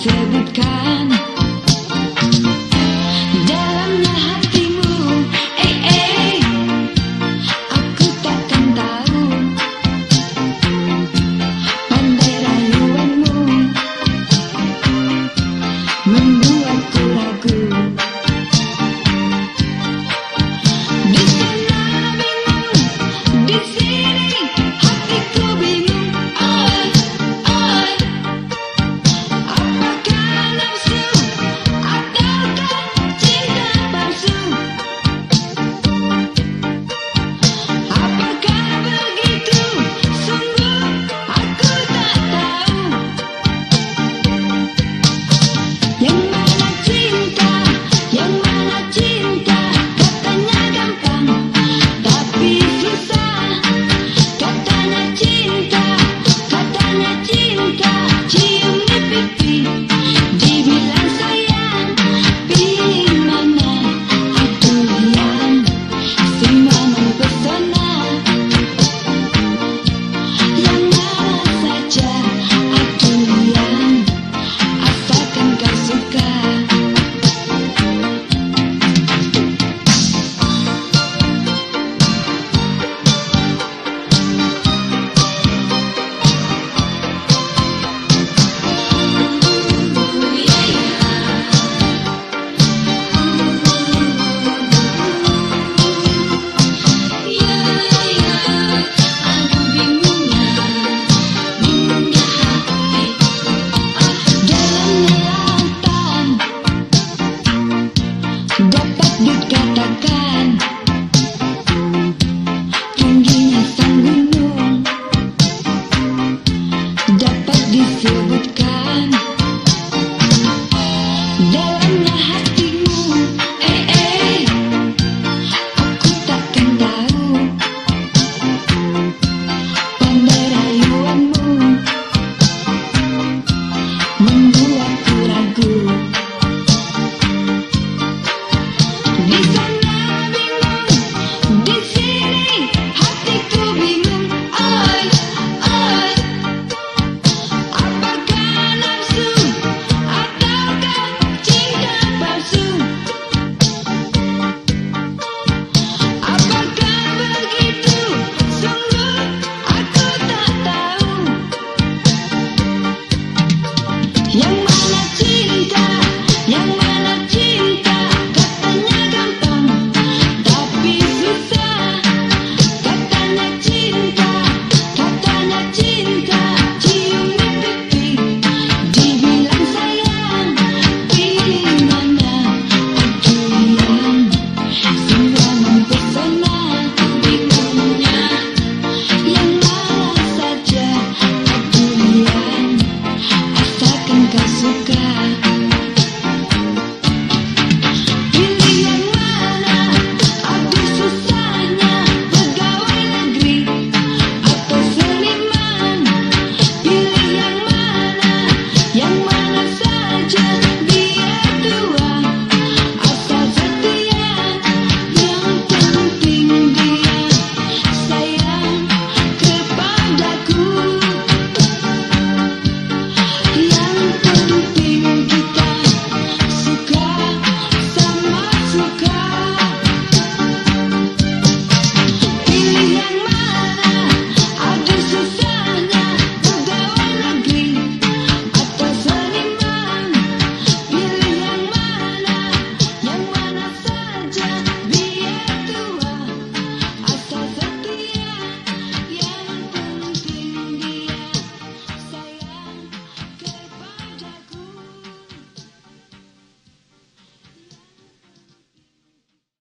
se buscan.